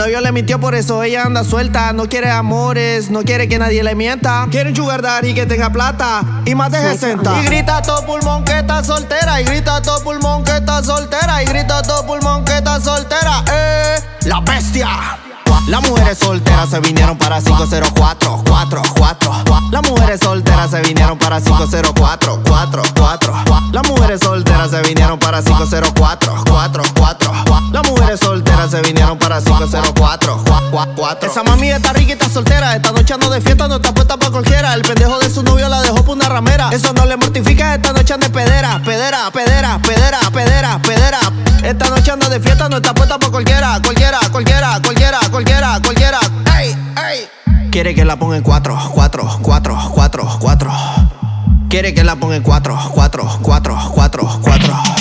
novio le mintió, por eso ella anda suelta. No quiere amores, no quiere que nadie le mienta. Quiere un sugar y que tenga plata y más de 60. Y grita a todo pulmón que está soltera. Y grita a todo pulmón que está soltera. Y grita a todo pulmón que está soltera. Eh, la bestia. Las mujeres solteras se vinieron para 504, 4, 4. Las mujeres solteras se vinieron para 504, 4, 4. Las mujeres solteras se vinieron para 504, 4, 4. Se vinieron para 504, 4, 4. Esa mami está rica y está soltera. Esta noche ando de fiesta, no está puesta para cualquiera. El pendejo de su novio la dejó por una ramera. Eso no le mortifica, esta noche anda de pedera, pedera, pedera, pedera, pedera, pedera. Esta noche anda de fiesta, no está puesta para cualquiera, cualquiera, cualquiera, cualquiera, cualquiera, cualquiera. Ey, ey. Quiere que la ponga en 4, 4, 4, 4, 4. Quiere que la ponga en 4, 4, 4, 4, 4.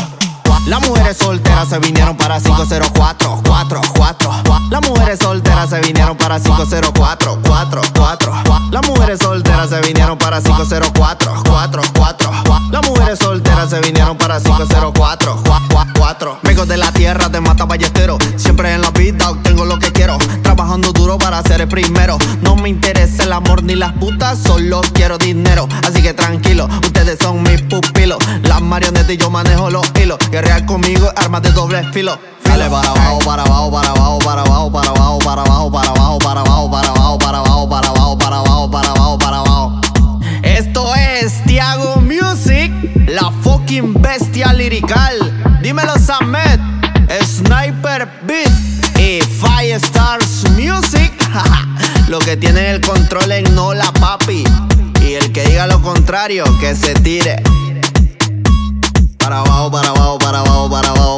Las mujeres solteras se vinieron para 504, 4, 4. Las mujeres solteras se vinieron para 504, 4, 4. Las mujeres solteras se vinieron para 504, 4, 4. Las mujeres solteras se vinieron para 504, 4, 4. Vengo de la tierra de mata ballestero. Siempre en la vida obtengo lo que quiero. Trabajando duro para ser el primero. No me interesa el amor ni las putas, solo quiero dinero. Así que tranquilo, ustedes son mis pupilos. Las marionetas y yo manejo los hilos. Conmigo, armas de doble filo. Dale para abajo, para abajo, para abajo, para abajo, para abajo, para abajo, para abajo, para abajo, para abajo, para abajo, para abajo, para abajo, para abajo, para abajo. Esto es Tiago Music, la fucking bestia lirical. Dímelo, Samet, Sniper Beat y Five Stars Music. lo que tiene el control en Nola, papi. Y el que diga lo contrario, que se tire para abajo, para abajo, para.